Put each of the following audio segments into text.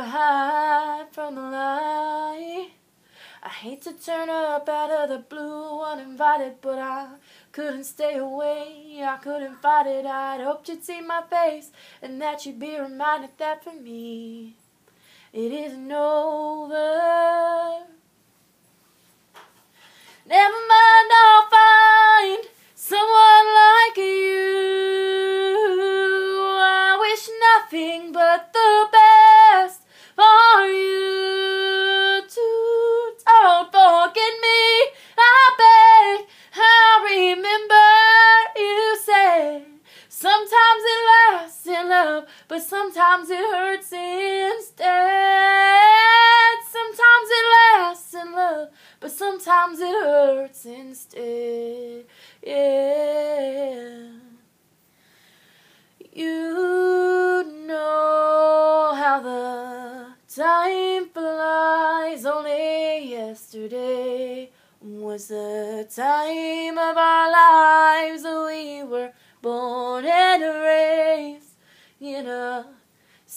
to hide from the light. I hate to turn up out of the blue uninvited, but I couldn't stay away. I couldn't fight it. I'd hoped you'd see my face and that you'd be reminded that for me it isn't over. Never mind, I'll find someone like you. I wish nothing but it lasts in love, but sometimes it hurts instead. Sometimes it lasts in love but sometimes it hurts instead. Yeah. You know how the time flies. Only yesterday was the time of our lives.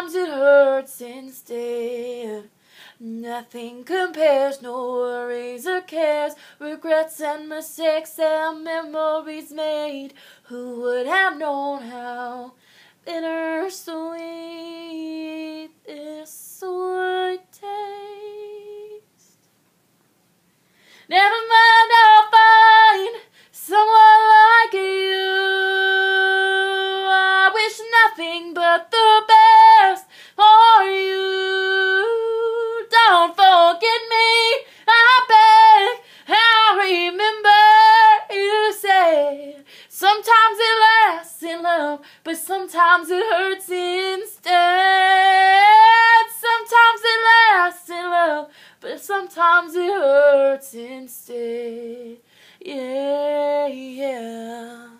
Sometimes it hurts instead. Nothing compares, no worries or cares, regrets and mistakes and memories made. Who would have known how bittersweet this would taste? Never mind, I'll find someone like you. I wish nothing but the love, but sometimes it hurts instead. Sometimes it lasts in love, but sometimes it hurts instead. Yeah, yeah.